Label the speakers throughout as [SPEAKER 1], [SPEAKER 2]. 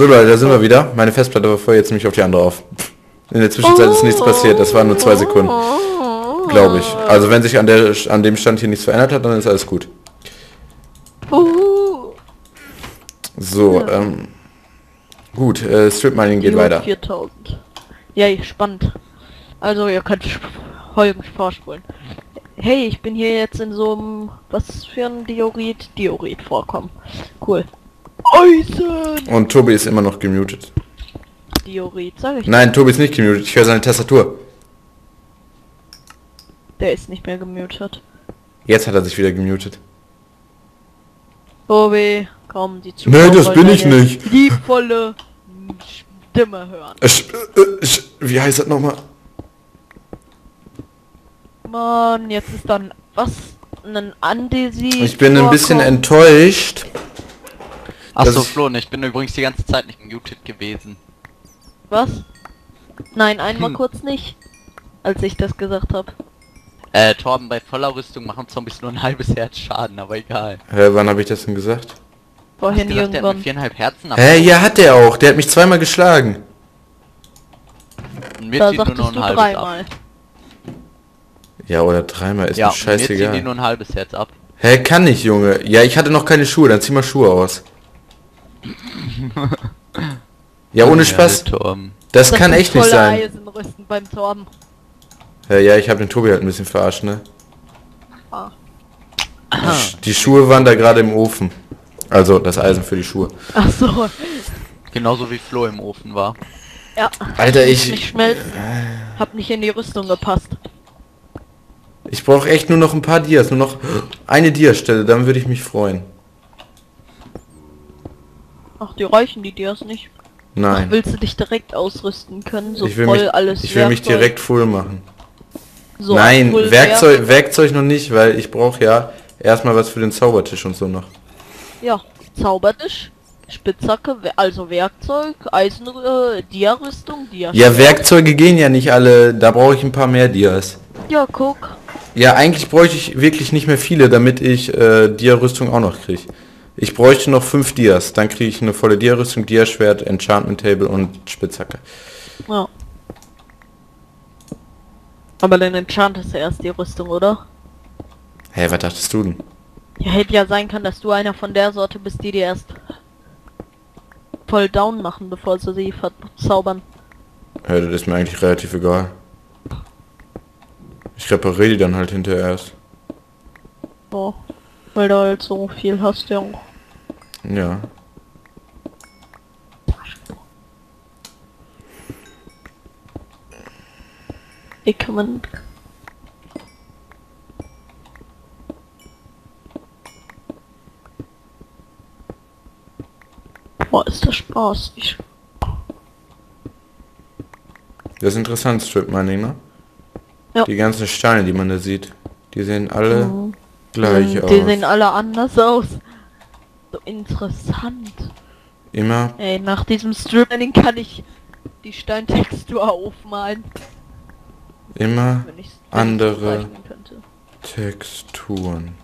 [SPEAKER 1] So Leute, da sind wir wieder. Meine Festplatte war voll, jetzt nehme ich auf die andere auf. In der Zwischenzeit ist nichts passiert, das waren nur zwei Sekunden. Glaube ich. Also wenn sich an, der, an dem Stand hier nichts verändert hat, dann ist alles gut. So, ähm... Gut, äh, Strip Mining geht weiter.
[SPEAKER 2] 4000. Ja, spannend. Also ihr könnt Folgen vorspulen. Hey, ich bin hier jetzt in so einem, was für ein Diorit? Diorit vorkommen. Cool. Eisen!
[SPEAKER 1] Und Tobi ist immer noch gemutet.
[SPEAKER 2] Diorit, sag ich.
[SPEAKER 1] Nein, Tobi ist nicht gemutet, ich höre seine Tastatur.
[SPEAKER 2] Der ist nicht mehr gemutet.
[SPEAKER 1] Jetzt hat er sich wieder gemutet.
[SPEAKER 2] Tobi, komm, die
[SPEAKER 1] Nee, das bin ich nicht.
[SPEAKER 2] Liebvolle Stimme hören.
[SPEAKER 1] Sch- äh, sch- Wie heißt das nochmal?
[SPEAKER 2] Mann, jetzt ist dann was? Ein Andesit.
[SPEAKER 1] Ich bin ein bisschen enttäuscht.
[SPEAKER 3] Achso, Flo, ich bin übrigens die ganze Zeit nicht muted gewesen.
[SPEAKER 2] Was? Nein, einmal
[SPEAKER 3] Hm.
[SPEAKER 2] kurz nicht. Als ich das gesagt habe.
[SPEAKER 3] Äh, Torben, bei voller Rüstung machen Zombies nur ein halbes Herz Schaden, aber egal.
[SPEAKER 1] Hä, wann habe ich das denn gesagt?
[SPEAKER 2] Vorhin
[SPEAKER 3] gesagt, der hat
[SPEAKER 2] irgendwann.
[SPEAKER 3] mit viereinhalb Herzen
[SPEAKER 1] Hä, ja hat der auch. Der hat mich zweimal geschlagen.
[SPEAKER 3] Und mir
[SPEAKER 2] Da
[SPEAKER 3] zieht nur noch
[SPEAKER 2] du
[SPEAKER 3] ein halbes ab.
[SPEAKER 2] dreimal.
[SPEAKER 1] Ja, oder dreimal, ist
[SPEAKER 3] Ja,
[SPEAKER 1] mir
[SPEAKER 3] und mir ziehen die
[SPEAKER 1] scheißegal.
[SPEAKER 3] nur ein halbes Herz ab.
[SPEAKER 1] Hä, kann nicht, Junge. Ja, ich hatte noch keine Schuhe, dann zieh mal Schuhe aus. Ja, ohne Spaß. Das
[SPEAKER 2] Das
[SPEAKER 1] kann echt nicht sein.
[SPEAKER 2] Eisenrüsten beim Torben.
[SPEAKER 1] Hä, ja, ich habe den Tobi halt ein bisschen verarscht, ne?
[SPEAKER 2] Ah.
[SPEAKER 1] Die Schuhe waren da gerade im Ofen. Also das Eisen für die Schuhe.
[SPEAKER 2] Ach so.
[SPEAKER 3] Genauso wie Flo im Ofen war.
[SPEAKER 2] Ja.
[SPEAKER 1] Alter,
[SPEAKER 2] Nicht
[SPEAKER 1] ich,
[SPEAKER 2] schmelzen. Hab nicht in die Rüstung gepasst.
[SPEAKER 1] ich brauche echt nur noch ein paar Dias. Nur noch eine Dia-Stelle, dann würde ich mich freuen.
[SPEAKER 2] Ach, die reichen die Dias nicht. Ach,
[SPEAKER 1] Nein.
[SPEAKER 2] willst du dich direkt ausrüsten können? So
[SPEAKER 1] Ich will
[SPEAKER 2] voll
[SPEAKER 1] mich,
[SPEAKER 2] alles
[SPEAKER 1] ich will mich
[SPEAKER 2] Werkzeug?
[SPEAKER 1] direkt full machen.
[SPEAKER 2] so
[SPEAKER 1] Nein,
[SPEAKER 2] voll
[SPEAKER 1] Werkzeug, Werkzeug noch nicht, weil ich brauche ja erstmal was für den Zaubertisch und so noch.
[SPEAKER 2] Ja, Zaubertisch, Spitzhacke, also Werkzeug, Eisen, äh, Dia-Rüstung, dia
[SPEAKER 1] Ja, Werkzeuge gehen ja nicht alle, da brauche ich ein paar mehr Dias.
[SPEAKER 2] Ja, guck.
[SPEAKER 1] Ja, eigentlich bräuchte ich wirklich nicht mehr viele, damit ich äh, Dia-Rüstung auch noch kriege. Ich bräuchte noch fünf Dias, dann kriege ich eine volle Dia-Rüstung, Dia-Schwert, Enchantment Table und Spitzhacke.
[SPEAKER 2] Ja. Aber dann enchantest du erst die Rüstung, oder?
[SPEAKER 1] Hä, was dachtest du denn?
[SPEAKER 2] Ja, hätte ja sein können, dass du einer von der Sorte bist, die dir erst voll down machen, bevor sie sie verzaubern.
[SPEAKER 1] Ja, das ist mir eigentlich relativ egal. Ich repariere die dann halt hinterher erst.
[SPEAKER 2] So. Weil du halt so viel hast, ja auch.
[SPEAKER 1] Ja.
[SPEAKER 2] Ich kann man... Boah, ist das Spaß. Ich,
[SPEAKER 1] Das ist interessant, Strip Mining, ne?
[SPEAKER 2] Ja.
[SPEAKER 1] Die ganzen Steine, die man da sieht, die sehen alle
[SPEAKER 2] Mhm.
[SPEAKER 1] Gleich
[SPEAKER 2] die
[SPEAKER 1] aus.
[SPEAKER 2] sehen alle anders aus. So interessant.
[SPEAKER 1] Immer
[SPEAKER 2] Ey, nach diesem Stripping kann ich die Steintextur aufmalen.
[SPEAKER 1] Immer Andere. Texturen.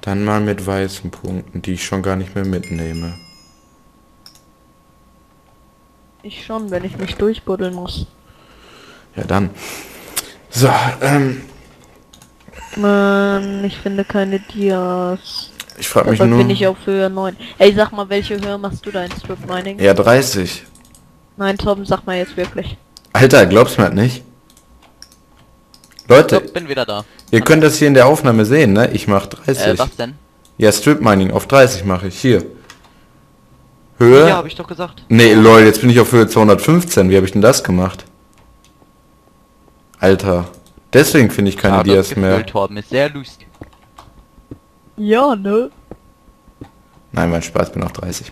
[SPEAKER 1] Dann mal mit weißen Punkten, die ich schon gar nicht mehr mitnehme.
[SPEAKER 2] Ich schon, wenn ich mich durchbuddeln muss.
[SPEAKER 1] Ja, dann. So, ähm,
[SPEAKER 2] Mann, ich finde keine Dias.
[SPEAKER 1] ich frage mich nur...
[SPEAKER 2] bin ich auf Höhe 9. Ey, sag mal, welche Höhe machst du da in Strip Mining?
[SPEAKER 1] Ja, 30.
[SPEAKER 2] Nein, Tom, sag mal jetzt wirklich.
[SPEAKER 1] Alter, glaubst du mir halt nicht? Leute,
[SPEAKER 3] bin wieder da.
[SPEAKER 1] ihr könnt das hier in der Aufnahme sehen, ne? Ich mach 30.
[SPEAKER 3] Äh, was denn?
[SPEAKER 1] Ja, Strip Mining auf 30 mache ich. Hier. Höhe?
[SPEAKER 3] Ja, habe ich doch gesagt.
[SPEAKER 1] Nee, lol, jetzt bin ich auf Höhe 215. Wie habe ich denn das gemacht? Alter. Deswegen finde ich keine Dias mehr.
[SPEAKER 3] Torben ist sehr lustig.
[SPEAKER 2] Ja, ne?
[SPEAKER 1] Nein, mein Spaß, bin auf 30.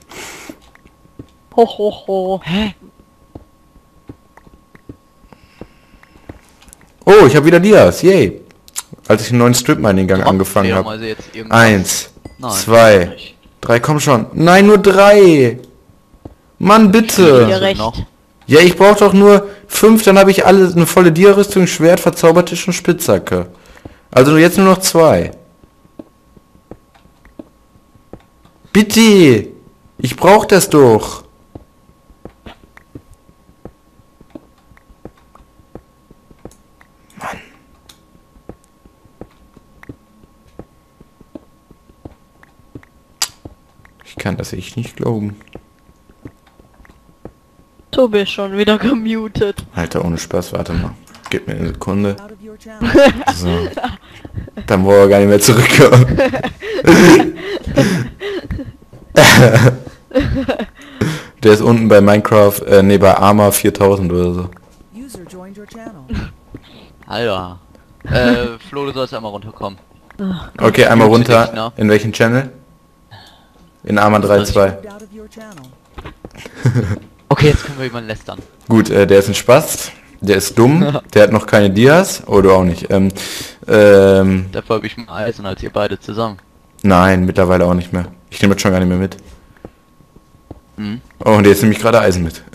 [SPEAKER 2] Ho, ho, ho.
[SPEAKER 3] Hä?
[SPEAKER 1] Oh, ich habe wieder Dias. Yay. Als ich einen neuen Strip Mining Gang angefangen habe.
[SPEAKER 3] irgendwas.
[SPEAKER 1] Eins,
[SPEAKER 3] Nein,
[SPEAKER 1] zwei, drei, komm schon. Nein, nur drei. Mann, bitte.
[SPEAKER 2] recht.
[SPEAKER 1] Ja, ich brauche doch nur fünf, dann habe ich alle eine volle Dia-Rüstung, Schwert, Verzaubertisch und Spitzhacke. Also jetzt nur noch zwei. Bitte. Ich brauch das doch. Mann. Ich kann das echt nicht glauben.
[SPEAKER 2] Tobi ist schon wieder gemutet.
[SPEAKER 1] Alter, ohne Spaß, warte mal. Gib mir eine Sekunde. So. Dann brauchen wir gar nicht mehr zurückkommen. Der ist unten bei Minecraft, äh, nee, bei Arma 4000 oder so.
[SPEAKER 3] Alter. Äh, Flo, du sollst einmal runterkommen.
[SPEAKER 1] Okay, einmal runter.
[SPEAKER 3] ne?
[SPEAKER 1] In welchen Channel? In Arma 3.2.
[SPEAKER 3] Okay, jetzt können wir jemanden lästern.
[SPEAKER 1] Gut, äh, der ist ein Spast. Der ist dumm. Der hat noch keine Dias. Oh, du auch nicht. Ähm, ähm,
[SPEAKER 3] Dafür habe ich mehr Eisen als ihr beide zusammen.
[SPEAKER 1] nein, mittlerweile auch nicht mehr. Ich nehme das schon gar nicht mehr mit.
[SPEAKER 3] Hm?
[SPEAKER 1] Oh, und jetzt nehme ich gerade Eisen mit.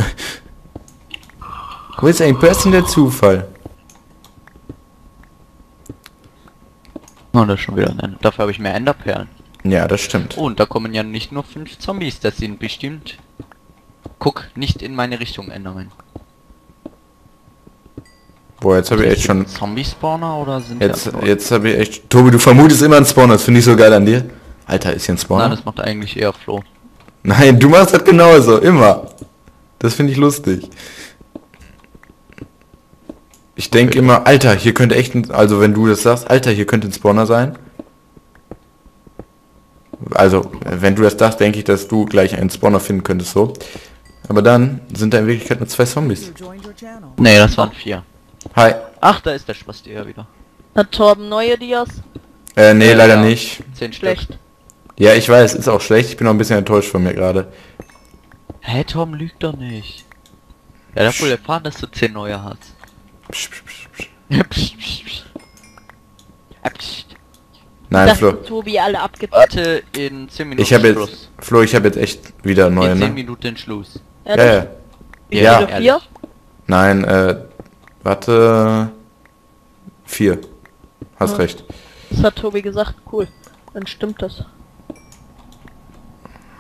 [SPEAKER 1] Wo ist ein bisschen der Zufall?
[SPEAKER 3] Oh, das ist schon wieder ein Ende. Dafür habe ich mehr Enderperlen.
[SPEAKER 1] Ja, das stimmt.
[SPEAKER 3] Oh, und da kommen ja nicht nur fünf Zombies, das sind bestimmt... Guck nicht in meine Richtung, Enderman.
[SPEAKER 1] Boah, jetzt habe ich echt schon...
[SPEAKER 3] Zombie-Spawner oder sind
[SPEAKER 1] Jetzt, jetzt habe ich echt... Tobi, du vermutest immer einen Spawner. Das finde ich so geil an dir. Alter, ist hier ein Spawner?
[SPEAKER 3] Nein, das macht eigentlich eher Flo.
[SPEAKER 1] Nein, du machst das genauso. Immer. Das finde ich lustig. Ich denke immer, Alter, hier könnte echt ein... Also wenn du das sagst, Alter, hier könnte ein Spawner sein. Also, wenn du das sagst, denke ich, dass du gleich einen Spawner finden könntest, so. Aber dann sind da in Wirklichkeit nur zwei Zombies.
[SPEAKER 3] Nee, das waren vier.
[SPEAKER 1] Hi.
[SPEAKER 3] Ach, da ist der Spasti ja wieder.
[SPEAKER 2] Hat Torben neue Dias?
[SPEAKER 1] Äh, nee,
[SPEAKER 3] Ja,
[SPEAKER 1] leider
[SPEAKER 3] ja.
[SPEAKER 1] nicht.
[SPEAKER 3] Zehn.
[SPEAKER 2] Schlecht.
[SPEAKER 1] Ja, ich weiß, ist auch schlecht. Ich bin noch ein bisschen enttäuscht von mir gerade.
[SPEAKER 3] Hä, Tom lügt doch nicht. Ja, der hat wohl erfahren, dass du zehn neue hast.
[SPEAKER 1] Psch, psch, psch, psch.
[SPEAKER 3] Psst, psst. Ah, psst.
[SPEAKER 1] Nein,
[SPEAKER 2] dass
[SPEAKER 1] Flo.
[SPEAKER 2] Tobi alle abgezockt.
[SPEAKER 3] Warte, in 10 Minuten
[SPEAKER 1] Ich habe jetzt...
[SPEAKER 3] Schluss.
[SPEAKER 1] Flo, ich habe jetzt echt wieder neue,
[SPEAKER 3] in 10
[SPEAKER 1] ne?
[SPEAKER 3] Minuten Schluss.
[SPEAKER 1] Ja, ja.
[SPEAKER 2] Wie
[SPEAKER 1] Ja.
[SPEAKER 2] viele? Vier?
[SPEAKER 1] Nein, äh, warte. Vier. Hast
[SPEAKER 2] Ja.
[SPEAKER 1] recht.
[SPEAKER 2] Das hat Tobi gesagt. Cool. Dann stimmt das.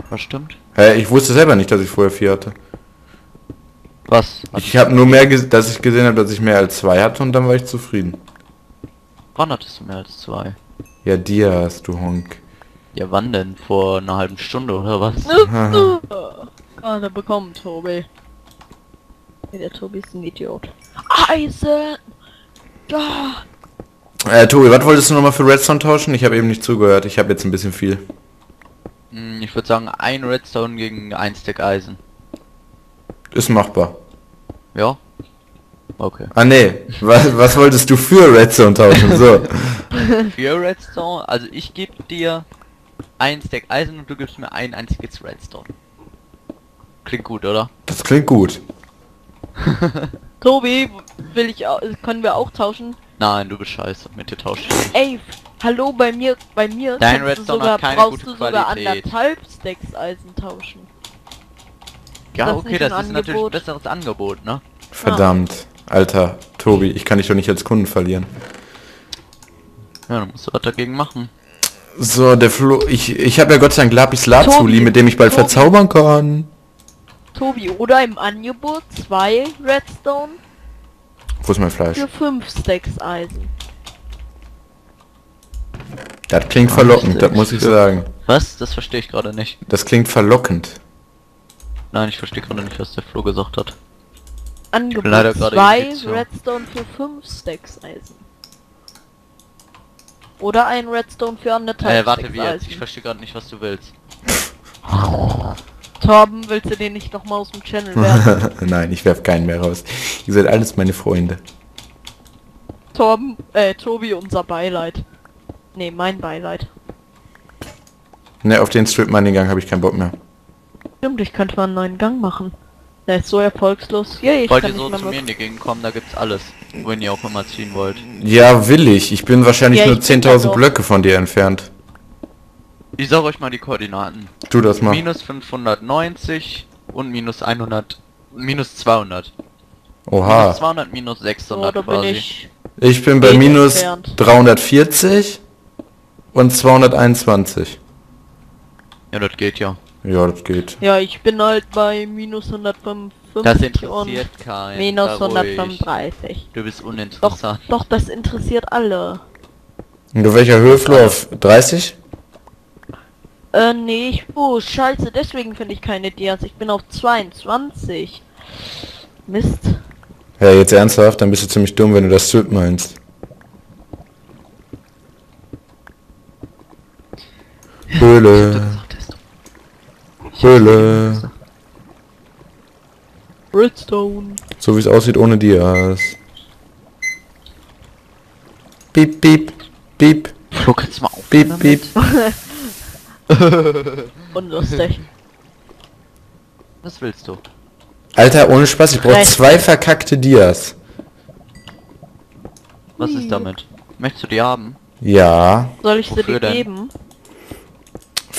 [SPEAKER 3] Was stimmt?
[SPEAKER 1] Hä, ich wusste selber nicht, dass ich vorher vier hatte.
[SPEAKER 3] Was?
[SPEAKER 1] Ich habe nur mehr, dass ich gesehen habe, dass ich mehr als zwei hatte und dann war ich zufrieden.
[SPEAKER 3] Wann hattest du mehr als zwei?
[SPEAKER 1] Ja, Dias, du Honk.
[SPEAKER 3] Ja, wann denn? Vor einer halben Stunde oder was?
[SPEAKER 2] Gerade bekommen, Tobi. Der Tobi ist ein Idiot. Eisen! Ja!
[SPEAKER 1] Äh, Tobi, was wolltest du nochmal für Redstone tauschen? Ich habe eben nicht zugehört. Ich habe jetzt ein bisschen viel.
[SPEAKER 3] Hm, Ich würde sagen, ein Redstone gegen ein Stack Eisen.
[SPEAKER 1] Ist machbar.
[SPEAKER 3] Ja? Okay.
[SPEAKER 1] Ah, nee. Was, was wolltest du für Redstone tauschen? So.
[SPEAKER 3] Für Redstone, also ich gebe dir ein Stack Eisen und du gibst mir ein einziges Redstone. Klingt gut, oder?
[SPEAKER 1] Das klingt gut.
[SPEAKER 2] Tobi, will ich auch, können wir auch tauschen?
[SPEAKER 3] Nein, du bist scheiße. Mit dir tausche ich nicht.
[SPEAKER 2] Ey, hallo, bei mir, bei mir
[SPEAKER 3] Dein
[SPEAKER 2] kannst du
[SPEAKER 3] Redstone
[SPEAKER 2] sogar,
[SPEAKER 3] hat keine
[SPEAKER 2] brauchst
[SPEAKER 3] gute
[SPEAKER 2] du sogar
[SPEAKER 3] Qualität.
[SPEAKER 2] anderthalb Stacks Eisen tauschen.
[SPEAKER 3] Ja,
[SPEAKER 2] das
[SPEAKER 3] okay,
[SPEAKER 2] nicht
[SPEAKER 3] das
[SPEAKER 2] ein
[SPEAKER 3] ist natürlich ein
[SPEAKER 2] Angebot?
[SPEAKER 3] besseres Angebot, ne?
[SPEAKER 1] Verdammt. Alter, Tobi, ich kann dich doch nicht als Kunden verlieren.
[SPEAKER 3] Ja, dann musst du was dagegen machen.
[SPEAKER 1] So, der Flo, ich, ich habe ja Gott sei Dank Lapis Lazuli,
[SPEAKER 2] Tobi,
[SPEAKER 1] mit dem ich bald
[SPEAKER 2] Tobi.
[SPEAKER 1] verzaubern kann.
[SPEAKER 2] Tobi, oder im Angebot zwei Redstone
[SPEAKER 1] Wo ist mein Fleisch?
[SPEAKER 2] für fünf Stacks Eisen.
[SPEAKER 1] Das klingt verlockend,
[SPEAKER 3] das
[SPEAKER 1] muss ich sagen.
[SPEAKER 3] Was? Das verstehe ich gerade nicht.
[SPEAKER 1] Das klingt verlockend.
[SPEAKER 3] Nein, ich verstehe gerade nicht, was der Flo gesagt hat.
[SPEAKER 2] Angebot
[SPEAKER 3] leider gerade
[SPEAKER 2] zwei. Redstone für fünf Stacks Eisen. Oder ein Redstone für anderthalb
[SPEAKER 3] Äh, warte, wie jetzt? Ich verstehe gerade nicht, was du willst.
[SPEAKER 2] Torben, willst du den nicht nochmal aus dem Channel werfen?
[SPEAKER 1] Nein, ich werf keinen mehr raus. Ihr seid alles meine Freunde.
[SPEAKER 2] Torben, äh, Tobi, unser Beileid. Nee, mein Beileid.
[SPEAKER 1] Ne, auf den Strip Mining Gang habe ich keinen Bock mehr.
[SPEAKER 2] Stimmt, ich könnte mal einen neuen Gang machen. Der ist so erfolgslos. Yay, ich
[SPEAKER 3] Wollt
[SPEAKER 2] kann
[SPEAKER 3] ihr so
[SPEAKER 2] nicht mehr
[SPEAKER 3] zu mir in die Gegend kommen, da gibt's alles. Wenn ihr auch immer ziehen wollt.
[SPEAKER 1] Ja, will ich. Ich bin wahrscheinlich
[SPEAKER 2] Ja,
[SPEAKER 1] nur
[SPEAKER 2] ich bin da
[SPEAKER 1] 10.000
[SPEAKER 2] doch.
[SPEAKER 1] Blöcke von dir entfernt.
[SPEAKER 3] Ich sag euch mal die Koordinaten.
[SPEAKER 1] Tu das mal.
[SPEAKER 3] Minus 590 und minus 100. Minus 200. Minus
[SPEAKER 1] Oha.
[SPEAKER 3] 200 minus
[SPEAKER 2] So,
[SPEAKER 3] 600
[SPEAKER 2] da bin
[SPEAKER 3] quasi.
[SPEAKER 2] ich.
[SPEAKER 1] Ich bin bei
[SPEAKER 2] Geht
[SPEAKER 1] minus
[SPEAKER 2] entfernt.
[SPEAKER 1] 340 und 221.
[SPEAKER 3] Ja, das geht ja.
[SPEAKER 1] Ja, das geht.
[SPEAKER 2] Ja, ich bin halt bei minus 155
[SPEAKER 3] Das
[SPEAKER 2] und
[SPEAKER 3] interessiert keinen.
[SPEAKER 2] minus
[SPEAKER 3] sei ruhig.
[SPEAKER 2] 135.
[SPEAKER 3] Du bist
[SPEAKER 2] Doch,
[SPEAKER 3] uninteressant.
[SPEAKER 2] doch, das interessiert alle.
[SPEAKER 1] Und auf welcher Höhe, Flo? Auf 30?
[SPEAKER 2] Äh, nee, ich, oh, scheiße, deswegen finde ich keine Dias. Ich bin auf 22. Mist.
[SPEAKER 1] Ja, jetzt ernsthaft, dann bist du ziemlich dumm, wenn du das Strip meinst. Höhle,
[SPEAKER 3] gesagt, das ist doch-
[SPEAKER 1] Höhle.
[SPEAKER 2] Redstone.
[SPEAKER 1] So wie es aussieht ohne Dias. Piep, piep, piep,
[SPEAKER 3] Flo, kannst du mal
[SPEAKER 1] piep,
[SPEAKER 3] aufhören
[SPEAKER 1] piep.
[SPEAKER 3] damit?
[SPEAKER 2] Unlustig.
[SPEAKER 3] Was willst du?
[SPEAKER 1] Alter, ohne Spaß, ich brauche zwei verkackte Dias.
[SPEAKER 3] Was ist damit? Möchtest du die haben?
[SPEAKER 1] Ja,
[SPEAKER 2] Soll ich sie
[SPEAKER 3] Wofür
[SPEAKER 2] dir
[SPEAKER 3] denn?
[SPEAKER 2] geben?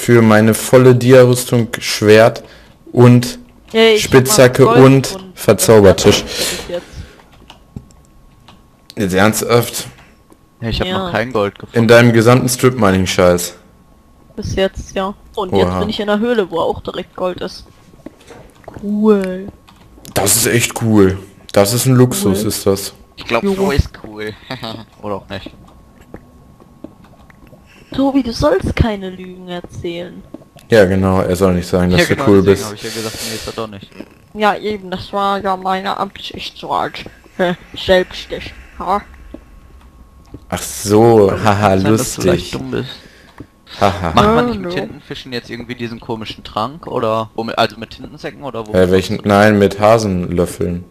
[SPEAKER 1] Für meine volle Dia-Rüstung Schwert und
[SPEAKER 2] hab
[SPEAKER 1] Spitzhacke und
[SPEAKER 2] gefunden.
[SPEAKER 1] Verzaubertisch.
[SPEAKER 2] Jetzt.
[SPEAKER 1] jetzt ernsthaft.
[SPEAKER 3] Ja, ich habe
[SPEAKER 2] Ja.
[SPEAKER 3] noch kein Gold
[SPEAKER 1] In
[SPEAKER 3] gefunden.
[SPEAKER 1] deinem gesamten Strip-Mining-Scheiß.
[SPEAKER 2] Bis jetzt, ja. Und jetzt
[SPEAKER 1] Oha.
[SPEAKER 2] bin ich in der Höhle, wo auch direkt Gold ist. Cool.
[SPEAKER 1] Das ist echt cool. Das ist ein Luxus,
[SPEAKER 2] Cool.
[SPEAKER 1] ist das.
[SPEAKER 3] Ich glaube. Flo ist cool. Oder auch nicht.
[SPEAKER 2] Tobi, du sollst keine Lügen erzählen.
[SPEAKER 1] Ja, genau, er soll nicht sagen, dass
[SPEAKER 3] ja,
[SPEAKER 1] du
[SPEAKER 3] genau,
[SPEAKER 1] cool
[SPEAKER 3] deswegen
[SPEAKER 1] bist.
[SPEAKER 3] habe ich ja gesagt, nee, ist er doch nicht.
[SPEAKER 2] Ja, eben, das war ja meine Absicht so als äh, Selbststich. Ja.
[SPEAKER 1] Ach so, haha,
[SPEAKER 3] Sein,
[SPEAKER 1] lustig. Haha.
[SPEAKER 3] Macht man nicht mit. Tintenfischen jetzt irgendwie diesen komischen Trank oder womit, also mit Tintensäcken oder wo?
[SPEAKER 1] Äh, welchen? Nein, mit Hasenlöffeln.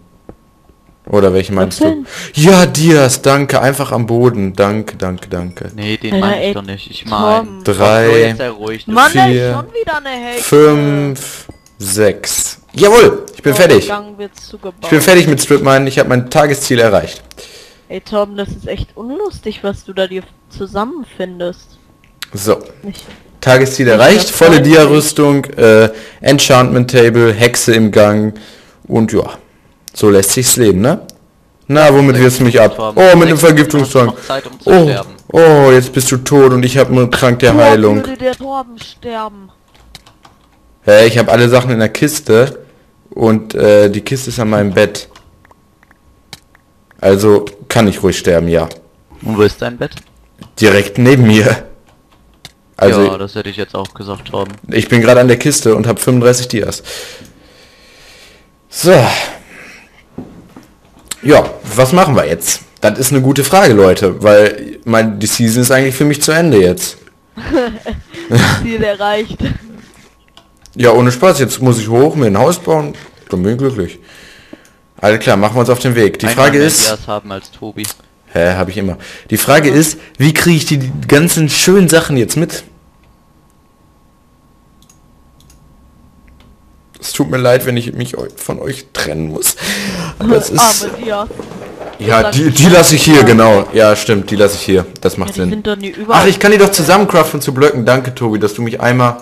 [SPEAKER 1] Oder welchen meinst du? Ja, Dias, danke, einfach am Boden. Danke, danke, danke.
[SPEAKER 3] Nee, den meine ich
[SPEAKER 2] ey,
[SPEAKER 3] doch nicht. Ich meine.
[SPEAKER 1] Drei,
[SPEAKER 3] ruhig.
[SPEAKER 2] Mann,
[SPEAKER 1] Vier,
[SPEAKER 2] schon wieder eine Hexe.
[SPEAKER 1] fünf, sechs. Jawohl, ich bin
[SPEAKER 2] Oh,
[SPEAKER 1] fertig. Ich bin fertig mit Strip Mine, ich habe mein Tagesziel erreicht.
[SPEAKER 2] Ey Tom, das ist echt unlustig, was du da dir zusammenfindest.
[SPEAKER 1] So,
[SPEAKER 2] Nicht.
[SPEAKER 1] Tagesziel erreicht, volle. Dia-Rüstung, äh, Enchantment Table, Hexe im Gang und ja, so lässt sich's leben, ne? Na, womit wirst du mich ab? Oh, mit einem
[SPEAKER 3] sechs
[SPEAKER 1] Vergiftungstrank.
[SPEAKER 3] Um
[SPEAKER 1] Oh, oh, jetzt bist du tot und ich habe einen Trank der Heilung.
[SPEAKER 2] würde der Torben sterben.
[SPEAKER 1] Hä, ich habe alle Sachen in der Kiste und äh, die Kiste ist an meinem Bett. Also kann ich ruhig sterben, ja.
[SPEAKER 3] Und wo ist dein Bett?
[SPEAKER 1] Direkt neben mir. Also
[SPEAKER 3] ja, das hätte ich jetzt auch gesagt haben.
[SPEAKER 1] Ich bin gerade an der Kiste und habe 35 Dias. So. Ja, was machen wir jetzt? Das ist eine gute Frage, Leute, weil mein, die Season ist eigentlich für mich zu Ende jetzt.
[SPEAKER 2] Ziel erreicht.
[SPEAKER 1] Ja, ohne Spaß, jetzt muss ich hoch, mir ein Haus bauen, dann bin ich glücklich. Alles klar, machen wir uns auf den Weg. Die
[SPEAKER 3] Einmal
[SPEAKER 1] Frage
[SPEAKER 3] mehr
[SPEAKER 1] ist,
[SPEAKER 3] haben als Tobi.
[SPEAKER 1] hä, habe ich immer. Die Frage ist, wie kriege ich die ganzen schönen Sachen jetzt mit? Es tut mir leid, wenn ich mich von euch trennen muss. Es ist,
[SPEAKER 2] Dias.
[SPEAKER 1] ja, die, die lasse ich hier, genau. Ja, stimmt, die lasse ich hier. Das
[SPEAKER 2] Ja,
[SPEAKER 1] macht
[SPEAKER 2] die
[SPEAKER 1] Sinn. Ach, ich kann die doch zusammen craften zu Blöcken. Danke, Tobi, dass du mich einmal...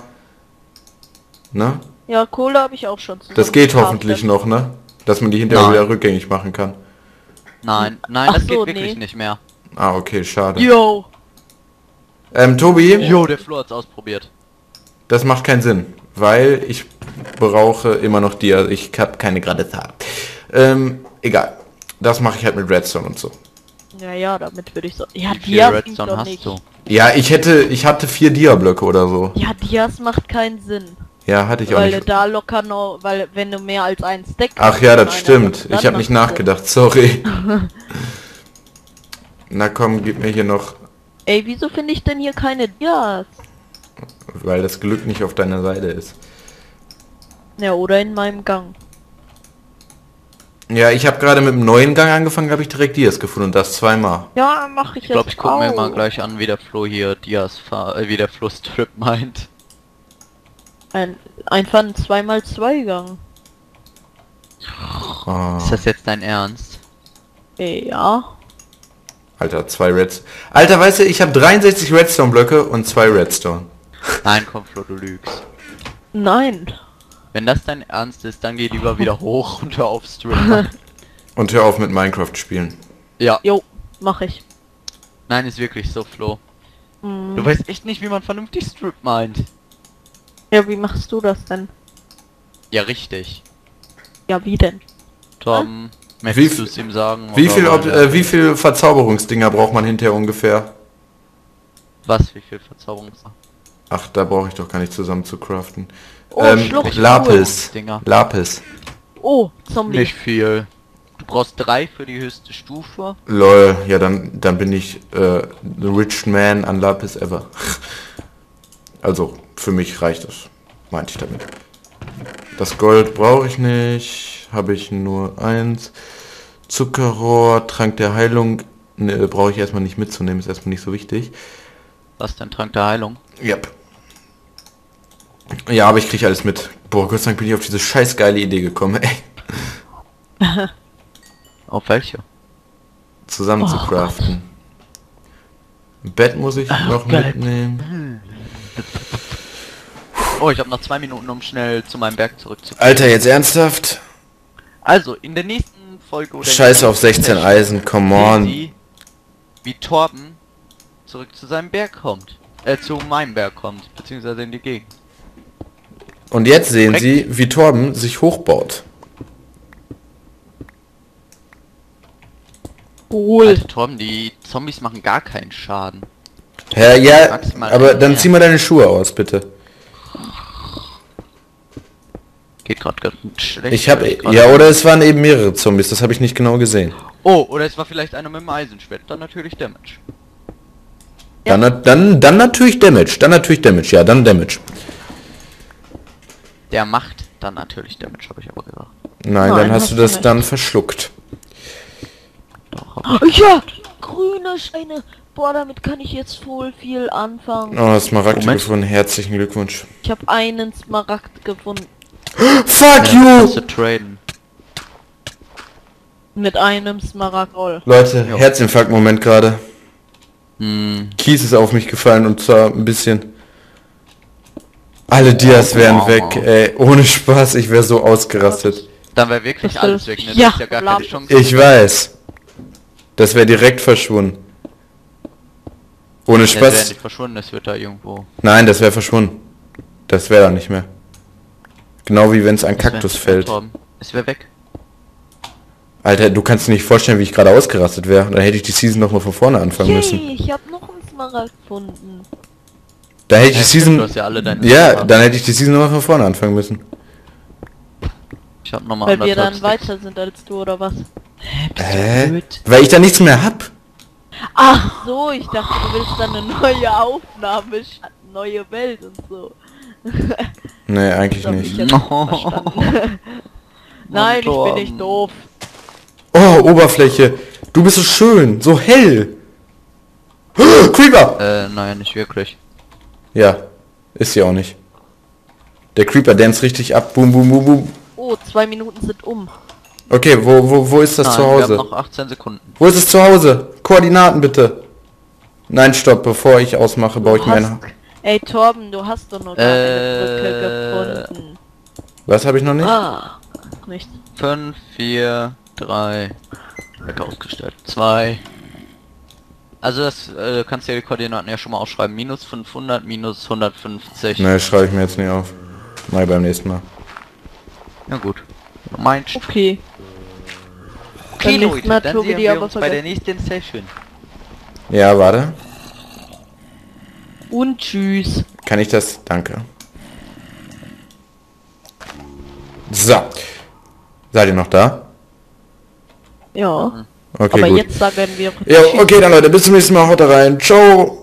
[SPEAKER 1] Ne?
[SPEAKER 2] Ja, Kohle habe ich auch schon.
[SPEAKER 1] Das geht hoffentlich noch, ne? Dass man die hinterher
[SPEAKER 3] Nein.
[SPEAKER 1] wieder rückgängig machen kann.
[SPEAKER 3] Nein, nein,
[SPEAKER 2] Ach
[SPEAKER 3] das
[SPEAKER 2] so,
[SPEAKER 3] geht wirklich
[SPEAKER 2] nee.
[SPEAKER 3] nicht mehr.
[SPEAKER 1] Ah, okay, schade.
[SPEAKER 2] Yo.
[SPEAKER 1] Ähm, Tobi,
[SPEAKER 3] Jo, der Flo hat's ausprobiert.
[SPEAKER 1] das macht keinen Sinn, weil ich brauche immer noch die, also ich habe keine gerade Zahl. Ähm, egal. Das mache ich halt mit Redstone und so.
[SPEAKER 2] Ja, ja, damit würde ich so. Ja,
[SPEAKER 3] Wie viel
[SPEAKER 2] Dias ging
[SPEAKER 3] Redstone
[SPEAKER 2] doch
[SPEAKER 3] hast
[SPEAKER 2] nicht.
[SPEAKER 3] du?
[SPEAKER 1] Ja, ich hätte, ich hatte vier Dia-Blöcke oder so.
[SPEAKER 2] Ja, Dias macht keinen Sinn.
[SPEAKER 1] Ja, hatte ich auch
[SPEAKER 2] Weil du
[SPEAKER 1] nicht.
[SPEAKER 2] da locker noch, weil wenn du mehr als einen Stack
[SPEAKER 1] Ach ja, das stimmt. Ich habe nicht nachgedacht, sorry. Na komm, gib mir hier noch,
[SPEAKER 2] Sinn. Ey, wieso finde ich denn hier keine Dias?
[SPEAKER 1] weil das Glück nicht auf deiner Seite ist.
[SPEAKER 2] Ja, oder in meinem Gang.
[SPEAKER 1] Ja, ich habe gerade mit dem neuen Gang angefangen, habe ich direkt Dias gefunden und das zweimal.
[SPEAKER 2] Ja, mache ich
[SPEAKER 3] Ich glaube,
[SPEAKER 2] jetzt
[SPEAKER 3] ich gucke mir mal gleich an, wie der Flo hier Dias äh, wie der Flo Strip meint.
[SPEAKER 2] Ein, einfach ein 2x2 Gang.
[SPEAKER 1] Ah,
[SPEAKER 3] Ist das jetzt dein Ernst?
[SPEAKER 2] Ja.
[SPEAKER 1] Alter, zwei Reds. Alter, weißt du, ich habe 63 Redstone-Blöcke und zwei Redstone.
[SPEAKER 3] Nein, komm Flo, du lügst.
[SPEAKER 2] Nein.
[SPEAKER 3] Wenn das dein Ernst ist, dann geh lieber wieder hoch und hör auf Strip.
[SPEAKER 1] Und hör auf mit Minecraft spielen.
[SPEAKER 3] ja,
[SPEAKER 2] Jo, mach ich.
[SPEAKER 3] nein, ist wirklich so, Flo.
[SPEAKER 2] Mm.
[SPEAKER 3] Du weißt echt nicht, wie man vernünftig Strip meint.
[SPEAKER 2] Ja, wie machst du das denn?
[SPEAKER 3] Ja, richtig.
[SPEAKER 2] Ja, wie denn?
[SPEAKER 3] Tom,
[SPEAKER 1] Wie
[SPEAKER 3] möchtest
[SPEAKER 1] f-
[SPEAKER 3] du es ihm sagen?
[SPEAKER 1] Wie viel, Ob äh, wie viel Verzauberungsdinger braucht man hinterher ungefähr?
[SPEAKER 3] Was? Wie viel Verzauberungs...
[SPEAKER 1] Ach, da brauche ich doch gar nicht zusammen zu craften.
[SPEAKER 2] Oh,
[SPEAKER 1] ähm, Lapis.
[SPEAKER 3] Dinger.
[SPEAKER 1] Lapis.
[SPEAKER 2] Oh, Zombie.
[SPEAKER 3] Nicht viel. Du brauchst drei für die höchste Stufe.
[SPEAKER 1] Lol, ja dann, dann bin ich äh, the rich man an Lapis ever. Also, für mich reicht das, meinte ich damit. Das Gold brauche ich nicht, habe ich nur eins. Zuckerrohr, Trank der Heilung, ne, brauche ich erstmal nicht mitzunehmen, ist erstmal nicht so wichtig.
[SPEAKER 3] Was denn Trank der Heilung?
[SPEAKER 1] Yep. Ja, aber ich kriege alles mit. Boah, Gott sei Dank bin ich auf diese scheiß geile Idee gekommen, ey.
[SPEAKER 3] Auf welche?
[SPEAKER 1] Zusammen zu
[SPEAKER 2] Oh
[SPEAKER 1] craften. Ein Bett muss ich noch
[SPEAKER 2] geil.
[SPEAKER 1] mitnehmen.
[SPEAKER 3] Oh, ich habe noch zwei Minuten, um schnell zu meinem Berg zurückzukommen.
[SPEAKER 1] Alter, jetzt ernsthaft?
[SPEAKER 3] Also, in der nächsten Folge oder...
[SPEAKER 1] Scheiße auf 16 Eisen, come on.
[SPEAKER 3] Sie, wie Torben zurück zu seinem Berg kommt. Äh, zu meinem Berg kommt, beziehungsweise in die Gegend.
[SPEAKER 1] Und jetzt sehen
[SPEAKER 3] Korrekt.
[SPEAKER 1] Sie, wie Torben sich hochbaut.
[SPEAKER 2] Cool.
[SPEAKER 3] Alter, Torben, die Zombies machen gar keinen Schaden.
[SPEAKER 1] Ja, ja, aber dann
[SPEAKER 3] mehr.
[SPEAKER 1] zieh mal deine Schuhe aus, bitte.
[SPEAKER 3] Geht gerade ganz schlecht.
[SPEAKER 1] Ich habe, ja, oder es waren eben mehrere Zombies, das habe ich nicht genau gesehen.
[SPEAKER 3] Oh, oder es war vielleicht einer mit dem Eisenschwert, dann natürlich Damage.
[SPEAKER 2] Ja.
[SPEAKER 1] Dann, dann, dann natürlich Damage, dann natürlich Damage, ja, dann Damage.
[SPEAKER 3] Der macht dann natürlich Damage, habe ich aber gesagt.
[SPEAKER 1] Nein,
[SPEAKER 2] Nein,
[SPEAKER 1] dann hast du das
[SPEAKER 2] nicht.
[SPEAKER 1] dann verschluckt.
[SPEAKER 3] Doch, hab ich.
[SPEAKER 2] Ja, grüne Steine. Boah, damit kann ich jetzt voll viel anfangen.
[SPEAKER 1] Oh, Smaragd
[SPEAKER 3] Moment.
[SPEAKER 1] gefunden, herzlichen Glückwunsch.
[SPEAKER 2] Ich habe einen Smaragd gefunden.
[SPEAKER 1] Fuck
[SPEAKER 3] Kannst
[SPEAKER 1] you!
[SPEAKER 3] traden.
[SPEAKER 2] Mit einem Smaragd-Roll.
[SPEAKER 1] Leute,
[SPEAKER 3] Jo.
[SPEAKER 1] Herzinfarkt-Moment gerade.
[SPEAKER 3] Hm,
[SPEAKER 1] Kies ist auf mich gefallen und zwar ein bisschen. Alle Dias wären
[SPEAKER 3] Oh.
[SPEAKER 1] weg, ey. Ohne Spaß, ich wäre so ausgerastet.
[SPEAKER 3] dann wäre wirklich alles weg, ne?
[SPEAKER 2] ja,
[SPEAKER 3] ja gar keine Chance.
[SPEAKER 1] Ich weiß. Das wäre direkt verschwunden. Ohne
[SPEAKER 3] Das wäre
[SPEAKER 1] Spaß.
[SPEAKER 3] nicht verschwunden, das wird da irgendwo.
[SPEAKER 1] Nein, das wäre verschwunden. Das wäre da nicht mehr. Genau wie wenn es ein Kaktus fällt.
[SPEAKER 3] Es wäre weg.
[SPEAKER 1] Alter, du kannst dir nicht vorstellen, wie ich gerade ausgerastet wäre. Dann hätte ich die Season noch mal von vorne anfangen müssen.
[SPEAKER 2] Yay, ich habe noch einen Smaragd gefunden.
[SPEAKER 1] Da hätte ich
[SPEAKER 3] Ja,
[SPEAKER 1] die Season...
[SPEAKER 3] ja alle deine
[SPEAKER 1] Ja, dann hätte ich die Season noch mal von vorne anfangen müssen.
[SPEAKER 3] Ich hab nochmal
[SPEAKER 2] Weil wir dann
[SPEAKER 3] anderthalb
[SPEAKER 2] weiter sind als du, oder was?
[SPEAKER 1] Hä?
[SPEAKER 3] blöd?
[SPEAKER 1] Weil ich da nichts mehr hab.
[SPEAKER 2] Ach so, ich dachte, du willst dann eine neue Aufnahme, neue Welt und so.
[SPEAKER 1] Nee, eigentlich
[SPEAKER 2] ich
[SPEAKER 1] nicht.
[SPEAKER 2] jetzt verstanden. Nein, ich bin nicht doof.
[SPEAKER 1] Oh, Oberfläche. Du bist so schön, so hell. Creeper!
[SPEAKER 3] Äh, naja, nicht wirklich.
[SPEAKER 1] Ja, ist sie auch nicht. Der Creeper dance richtig ab. Boom, boom, boom, boom.
[SPEAKER 2] Oh, zwei Minuten sind um.
[SPEAKER 1] Okay, wo, wo, wo ist das
[SPEAKER 3] Nein,
[SPEAKER 1] zu
[SPEAKER 3] wir
[SPEAKER 1] Hause?
[SPEAKER 3] haben noch 18 Sekunden.
[SPEAKER 1] Wo ist es zu Hause? Koordinaten bitte. Nein, stopp, bevor ich ausmache, baue ich ein...
[SPEAKER 2] Ey, Torben, du hast doch noch gar eine Brücke
[SPEAKER 3] Äh,
[SPEAKER 2] gefunden.
[SPEAKER 1] Was habe ich noch nicht?
[SPEAKER 2] Ah, nicht.
[SPEAKER 3] 5, 4, 3. Weg ausgestellt. 2. Also das äh, kannst du ja die Koordinaten ja schon mal aufschreiben. Minus 500, minus 150.
[SPEAKER 1] Ne, schreibe ich mir jetzt nicht auf. Mal beim nächsten Mal.
[SPEAKER 3] Na gut. Du meinst.
[SPEAKER 2] Okay.
[SPEAKER 3] Okay,
[SPEAKER 2] Beim nächsten
[SPEAKER 3] Leute,
[SPEAKER 2] Mal
[SPEAKER 3] dann
[SPEAKER 2] tun wir
[SPEAKER 3] sehen
[SPEAKER 2] die
[SPEAKER 3] wir
[SPEAKER 2] aber
[SPEAKER 3] uns bei der
[SPEAKER 2] vergessen.
[SPEAKER 3] nächsten Session.
[SPEAKER 1] Ja, warte.
[SPEAKER 2] Und tschüss.
[SPEAKER 1] Kann ich das? Danke. So. Seid ihr noch da?
[SPEAKER 2] Ja.
[SPEAKER 1] Okay,
[SPEAKER 2] aber
[SPEAKER 1] gut.
[SPEAKER 2] jetzt sagen wir...
[SPEAKER 1] Ja, okay, dann Leute, bis zum nächsten Mal. Haut rein. Ciao.